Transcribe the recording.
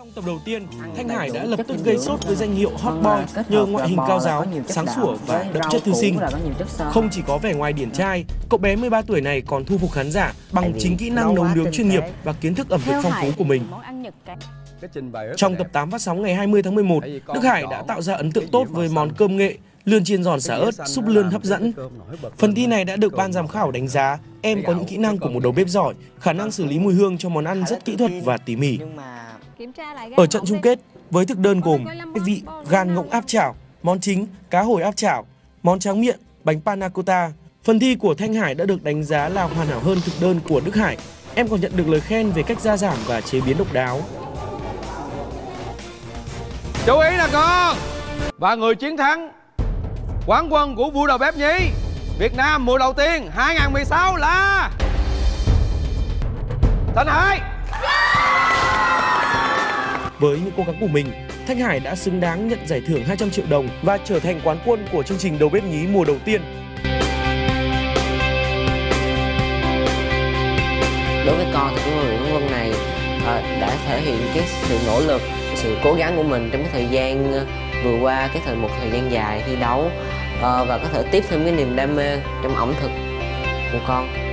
Trong tập đầu tiên, Thanh Hải đã lập tức gây sốt với danh hiệu Hot Boy nhờ ngoại hình cao giáo, sáng sủa và đậm chất thư sinh. Không chỉ có vẻ ngoài điển trai, cậu bé 13 tuổi này còn thu phục khán giả bằng chính kỹ năng nấu nướng chuyên nghiệp và kiến thức ẩm thực phong phú của mình. Trong tập 8 phát sóng ngày 20 tháng 11, Đức Hải đã tạo ra ấn tượng tốt với món cơm nghệ, lươn chiên giòn xả ớt, súp lươn hấp dẫn. Phần thi này đã được ban giám khảo đánh giá em có những kỹ năng của một đầu bếp giỏi, khả năng xử lý mùi hương cho món ăn rất kỹ thuật và tỉ mỉ. Ở trận chung kết, với thực đơn gồm cái vị gan ngỗng áp chảo, món chính cá hồi áp chảo, món tráng miệng, bánh panna cotta. Phần thi của Thanh Hải đã được đánh giá là hoàn hảo hơn thực đơn của Đức Hải. Em còn nhận được lời khen về cách gia giảm và chế biến độc đáo. Chú ý nè con Và người chiến thắng Quán quân của vua đầu bếp nhí Việt Nam mùa đầu tiên 2016 là Thành Hải với những cố gắng của mình, Thanh Hải đã xứng đáng nhận giải thưởng 200 triệu đồng và trở thành quán quân của chương trình đầu bếp nhí mùa đầu tiên. đối với con thì cái người quán quân này ờ, đã thể hiện cái sự nỗ lực sự cố gắng của mình trong cái thời gian ờ, vừa qua cái thời một thời gian dài thi đấu ờ, và có thể tiếp thêm cái niềm đam mê trong ẩm thực của con